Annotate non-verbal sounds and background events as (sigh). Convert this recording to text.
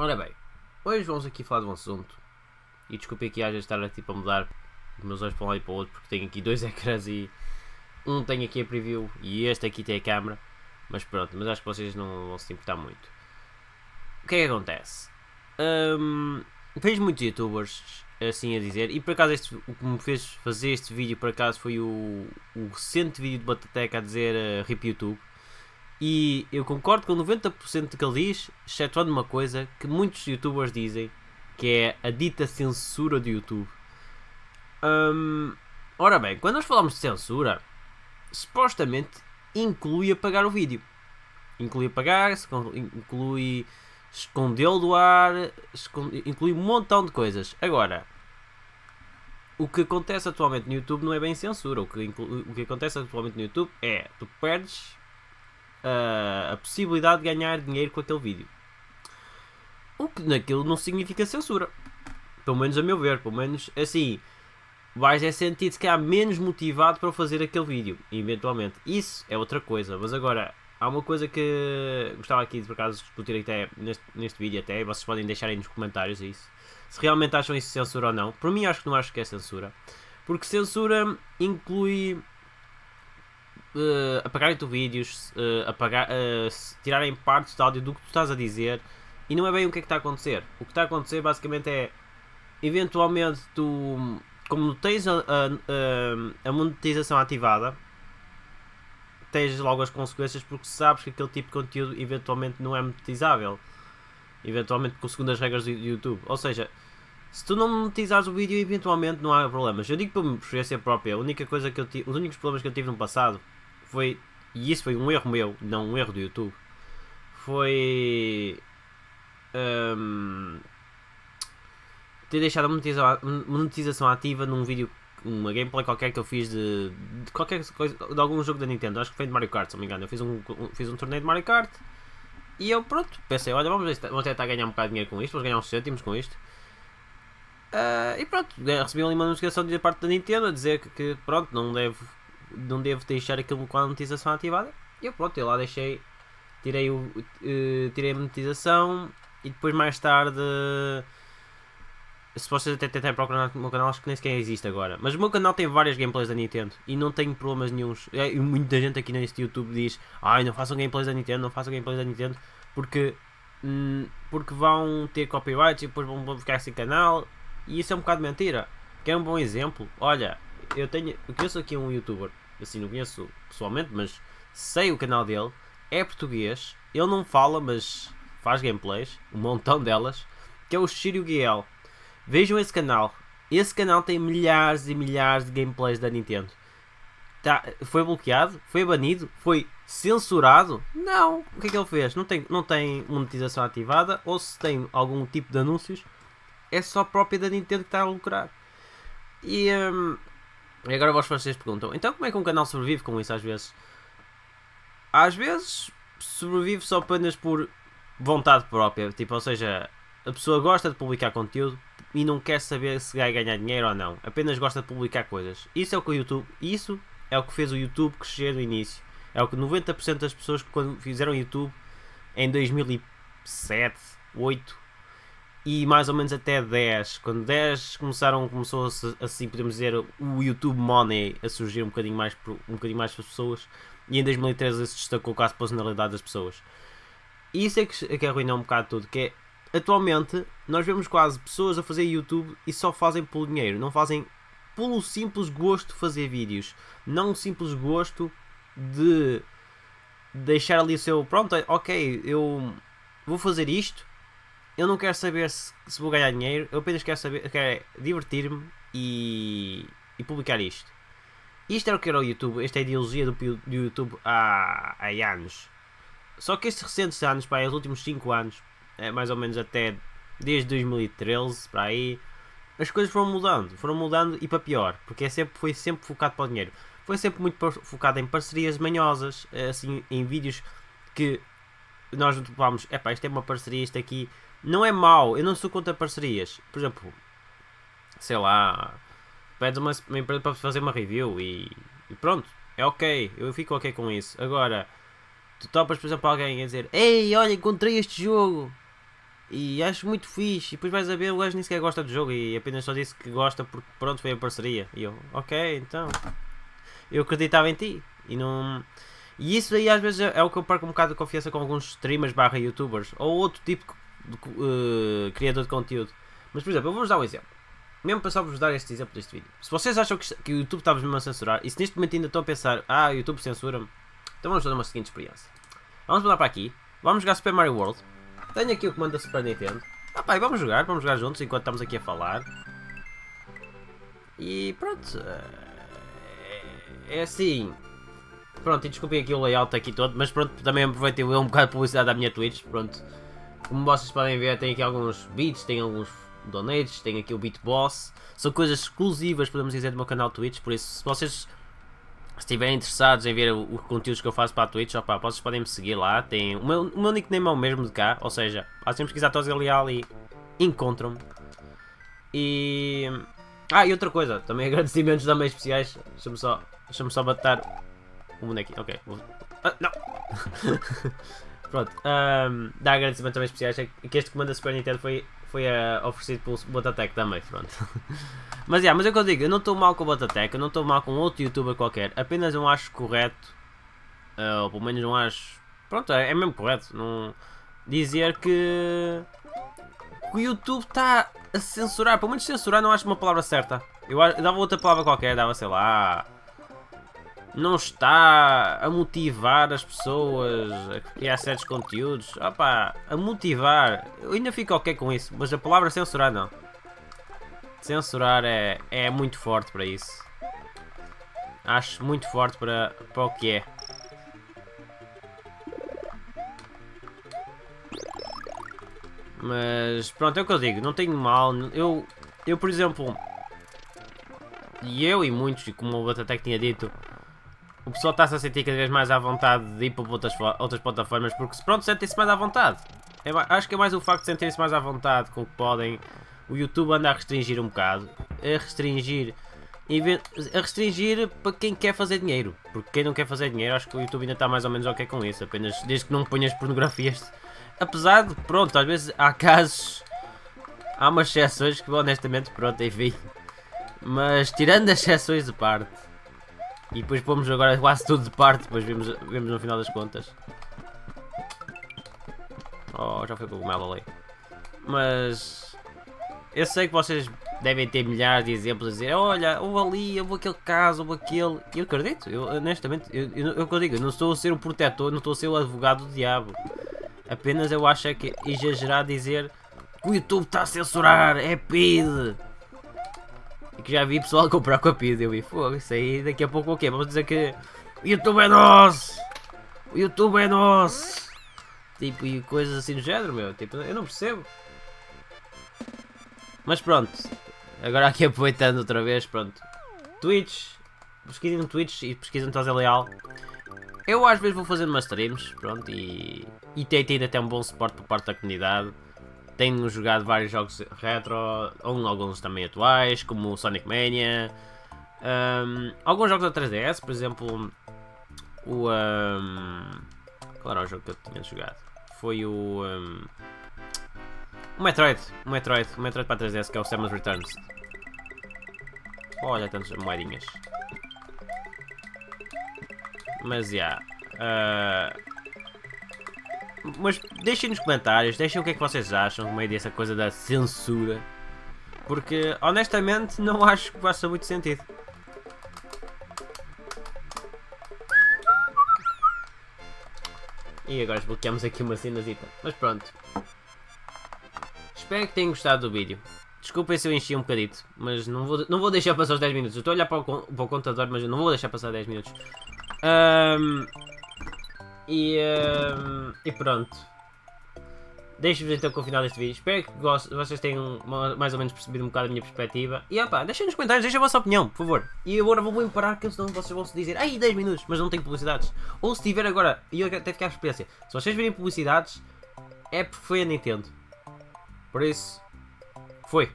Ora bem, hoje vamos aqui falar de um assunto. E desculpe aqui vezes estar tipo, a mudar os meus olhos para um lado e para o outro, porque tenho aqui (laughs) dois ecrãs e um tem aqui a preview e este aqui tem a câmera. Mas pronto, mas acho que vocês não vão se importar muito. O que é que acontece? Um, vejo muitos youtubers assim a dizer, e por acaso este, o que me fez fazer este vídeo por acaso foi o, o recente vídeo de Batateca a dizer uh, RIP YouTube. E eu concordo com 90% do que ele diz, excetuando uma coisa que muitos youtubers dizem, que é a dita censura do YouTube. Um, ora bem, quando nós falamos de censura, supostamente inclui apagar o vídeo. Inclui apagar, inclui escondê-lo do ar, inclui um montão de coisas. Agora, o que acontece atualmente no YouTube não é bem censura. O que, o que acontece atualmente no YouTube é tu perdes uh, a possibilidade de ganhar dinheiro com aquele vídeo. O que naquilo não significa censura. Pelo menos a meu ver. Pelo menos assim. Vais é sentir-se que há menos motivado para fazer aquele vídeo. Eventualmente. Isso é outra coisa. Mas agora, há uma coisa que gostava aqui de por acaso discutir até neste, neste vídeo até. Vocês podem deixar aí nos comentários isso. Se realmente acham isso censura ou não. Por mim acho que não acho que é censura. Porque censura inclui uh, apagarem-te vídeos, uh, apagar, uh, tirarem partes de áudio do que tu estás a dizer e não é bem o que é que está a acontecer. O que está a acontecer basicamente é eventualmente tu como tens a, a, a monetização ativada tens logo as consequências porque sabes que aquele tipo de conteúdo eventualmente não é monetizável. Eventualmente com segundo as regras do YouTube. Ou seja, se tu não monetizares o vídeo, eventualmente não há problemas. Eu digo por experiência própria, a única coisa que eu tive, os únicos problemas que eu tive no passado foi, e isso foi um erro meu, não um erro do YouTube, foi um, ter deixado a monetização, ativa num vídeo, uma gameplay qualquer que eu fiz de, de, qualquer coisa, de algum jogo da Nintendo, acho que foi de Mario Kart, se não me engano. Eu fiz um, um, fiz um torneio de Mario Kart e eu, pronto, pensei, olha, vamos, vamos tentar ganhar um bocado de dinheiro com isto, vamos ganhar uns cêntimos com isto. Uh, e pronto, recebi ali uma notificação da parte da Nintendo a dizer que, que pronto, não devo, não devo deixar aquilo com a monetização ativada. E eu pronto, eu lá deixei, tirei, o, uh, tirei a monetização e depois mais tarde se vocês até tentarem procurar no meu canal, acho que nem sequer existe agora. Mas o meu canal tem várias gameplays da Nintendo e não tenho problemas nenhums. E muita gente aqui neste YouTube diz: Ai, não façam gameplays da Nintendo, não façam gameplays da Nintendo porque, hum, porque vão ter copyrights e depois vão ficar sem canal. E isso é um bocado mentira. Quer um bom exemplo? Olha, eu tenho. Eu conheço aqui um youtuber, assim, não conheço pessoalmente, mas sei o canal dele. É português, ele não fala, mas faz gameplays, um montão delas, que é o Shiryu Giel. Vejam esse canal. Esse canal tem milhares e milhares de gameplays da Nintendo. Tá, foi bloqueado? Foi banido? Foi censurado? Não. O que é que ele fez? Não tem, não tem monetização ativada? Ou se tem algum tipo de anúncios, é só própria da Nintendo que está a lucrar. E, hum, e agora vocês perguntam: então como é que um canal sobrevive com isso às vezes? Às vezes sobrevive só apenas por vontade própria. Tipo, ou seja, a pessoa gosta de publicar conteúdo e não quer saber se vai ganhar dinheiro ou não. Apenas gosta de publicar coisas. Isso é o que o YouTube, isso é o que fez o YouTube crescer no início. É o que 90% das pessoas que quando fizeram YouTube em 2007, 8 e mais ou menos até 10, quando 10 começaram, começou assim podemos dizer o YouTube Money a surgir um bocadinho mais um bocadinho mais para as pessoas. E em 2013 se destacou quase a personalidade das pessoas. E isso é que, é que arruinou um bocado tudo, que é atualmente nós vemos quase pessoas a fazer YouTube e só fazem pelo dinheiro, não fazem pelo simples gosto de fazer vídeos, não o simples gosto de deixar ali o seu pronto, ok, eu vou fazer isto, eu não quero saber se, se vou ganhar dinheiro, eu apenas quero saber, quero divertir-me e, e publicar isto. Isto era o que era o YouTube, esta é a ideologia do, do YouTube há, há anos. Só que estes recentes anos, para os últimos 5 anos, é mais ou menos até desde 2013 para aí, as coisas foram mudando, foram mudando e para pior, porque é sempre, foi sempre focado para o dinheiro. Foi sempre muito focado em parcerias manhosas, assim, em vídeos que nós vamos, é pá, isto é uma parceria, isto aqui não é mau, eu não sou contra parcerias. Por exemplo, sei lá, pedes uma, uma empresa para fazer uma review e, e, pronto, é ok, eu fico ok com isso. Agora, tu topas, por exemplo, alguém a dizer: Ei, olha, encontrei este jogo E acho muito fixe. E depois vais a ver, o gajo nem sequer gosta do jogo e apenas só disse que gosta porque pronto foi a parceria. E eu, ok, então. Eu acreditava em ti. E não. E isso aí às vezes é o que eu perco um bocado de confiança com alguns streamers barra youtubers ou outro tipo uh, criador de conteúdo. Mas por exemplo, eu vou-vos dar um exemplo. Mesmo para só vos dar este exemplo deste vídeo. Se vocês acham que, que o YouTube está-vos mesmo a censurar e se neste momento ainda estão a pensar, ah, o YouTube censura-me, então vamos fazer uma seguinte experiência. Vamos mudar para aqui, vamos jogar Super Mario World. Tenho aqui o comando da Super Nintendo. Ah pá, vamos jogar, vamos jogar juntos enquanto estamos aqui a falar. E pronto. É, é assim. Pronto, e desculpem aqui o layout aqui todo, mas pronto, também aproveitei um bocado de publicidade da minha Twitch, pronto. Como vocês podem ver, tem aqui alguns beats, tem alguns donates, tem aqui o Beat Boss. São coisas exclusivas, podemos dizer, do meu canal Twitch, por isso, se vocês estiverem interessados em ver os conteúdos que eu faço para a Twitch, opa, vocês podem me seguir lá. Tem, o, meu, o meu nickname é o mesmo de cá, ou seja, basta pesquisar Tosi Leal e encontram-me. E... Ah, e outra coisa, também (laughs) agradecimentos também especiais. Deixa-me só, deixa só bater um bonequinho, ok. Ah, não! (laughs) Pronto, um, dá agradecimentos também especiais. É que este comando da Super Nintendo foi, foi uh, oferecido pelo Botatec também, pronto. (laughs) mas, yeah, mas é o que eu digo, eu não estou mal com o Botatec, eu não estou mal com outro youtuber qualquer, apenas não acho correto, uh, ou pelo menos não acho. Pronto, é, é mesmo correto. Não, dizer que, que o YouTube está a censurar, pelo menos censurar não acho uma palavra certa. Eu, eu dava outra palavra qualquer, dava sei lá não está a motivar as pessoas a criar certos conteúdos. Opa, a motivar. Eu ainda fico ok com isso, mas a palavra censurar não. Censurar é, é muito forte para isso. Acho muito forte para, para o que é. Mas pronto, é o que eu digo, não tenho mal. Eu, eu por exemplo, e eu e muitos, como o Batatec tinha dito, o pessoal está-se a sentir cada vez mais à vontade de ir para outras, outras plataformas porque pronto, sentem-se mais à vontade. É, acho que é mais o facto de sentirem-se mais à vontade com o que podem. O YouTube anda a restringir um bocado. A restringir. A restringir para quem quer fazer dinheiro. Porque quem não quer fazer dinheiro, acho que o YouTube ainda está mais ou menos ok com isso. Apenas desde que não ponhas pornografias. Apesar de, pronto, às vezes há casos. Há umas exceções que honestamente, pronto, enfim. Mas tirando as exceções de parte e depois pomos agora quase tudo de parte, depois vemos, vemos no final das contas. Oh, já foi com o cogumelo ali. Mas... Eu sei que vocês devem ter milhares de exemplos a dizer Olha, houve ali, houve aquele caso, houve aquele... Eu acredito, eu, honestamente, eu, eu, digo, eu não estou a ser o protetor, não estou a ser o advogado do diabo. Apenas eu acho é que é exagerar dizer que o YouTube está a censurar, é PID. E que já vi pessoal (laughs) comprar com a pizza. Eu vi, fogo, isso aí daqui a pouco o quê? Vamos dizer que o YouTube é nosso! O YouTube é nosso! Tipo, e coisas assim do género, meu. Tipo, eu não percebo. Mas pronto. Agora aqui (laughs) aproveitando outra vez, pronto. Twitch. Pesquisem no Twitch e pesquisem no Leal. Eu às vezes vou fazendo umas streams, pronto, e, e tem tido até um bom suporte por parte da comunidade. Tenho jogado vários jogos retro, alguns também atuais, como Sonic Mania. Um, alguns jogos da 3DS, por exemplo, o. Um, qual era o jogo que eu tinha jogado? Foi o. Um, o Metroid, o Metroid, o Metroid para 3DS que é o Samus Returns. Olha tantas moedinhas. Mas já. Yeah, uh, mas deixem nos comentários, deixem o que é que vocês acham no meio dessa coisa da censura. Porque honestamente não (laughs) acho que faça muito sentido. E agora desbloqueamos aqui uma cenazita. Mas pronto. Espero que tenham gostado do vídeo. Desculpem se eu enchi um bocadito, mas não vou, não vou deixar passar os 10 minutos. Eu estou a olhar para o, para o contador, mas eu não vou deixar passar 10 minutos. Um, e, uh, e pronto. Deixo-vos então com o final deste vídeo. Espero que vocês tenham mais ou menos percebido um bocado a minha perspectiva. E opa, deixem nos comentários, deixem a vossa opinião, por favor. E agora vou-me parar, que senão vocês vão se dizer Ai, 10 minutos, mas não tenho publicidades. Ou se tiver agora, e eu até ficar a experiência, se vocês virem publicidades, é porque foi a Nintendo. Por isso, foi.